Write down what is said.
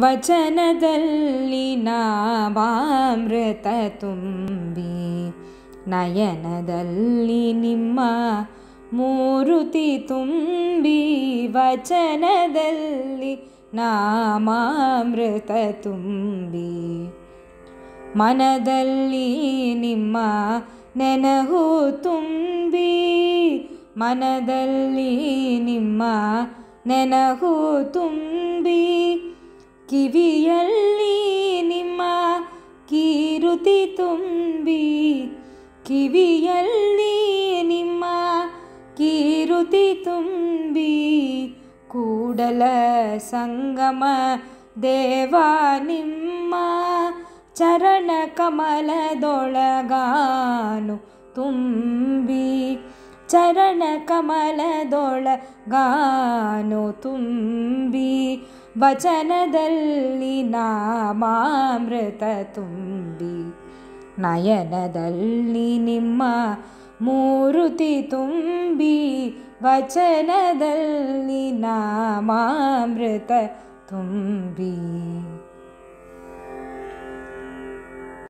ವಚನದಲ್ಲಿ ನಾಮಾಮೃತ ತುಂಬಿ ನಯನದಲ್ಲಿ ನಿಮ್ಮ ಮೂರುತಿ ತುಂಬಿ ವಚನದಲ್ಲಿ ನಾಮಾಮೃತ ತುಂಬಿ ಮನದಲ್ಲಿ ನಿಮ್ಮ ನೆನಹು ತುಂಬಿ ಮನದಲ್ಲಿ ನಿಮ್ಮ ನೆನಹು ತುಂಬಿ ಕಿವಿಯಲ್ಲಿ ನಿಮ್ಮ ಕೀರುತಿ ತುಂಬಿ ಕಿವಿಯಲ್ಲಿ ನಿಮ್ಮ ಕೀರುತಿ ತುಂಬಿ ಕೂಡಲ ಸಂಗಮ ದೇವ ನಿಮ್ಮ ಚರಣ ಕಮಲದೊಳಗಾನು ತುಂಬಿ ಚರಣ ಕಮಲದೊಳಗಾನು ತುಂಬಿ ವಚನದಲ್ಲಿ ನಾಮಾಮೃತ ತುಂಬಿ ನಯನದಲ್ಲಿ ನಿಮ್ಮ ಮೂರುತಿ ತುಂಬಿ ವಚನದಲ್ಲಿ ನಾಮಾಮೃತ ತುಂಬಿ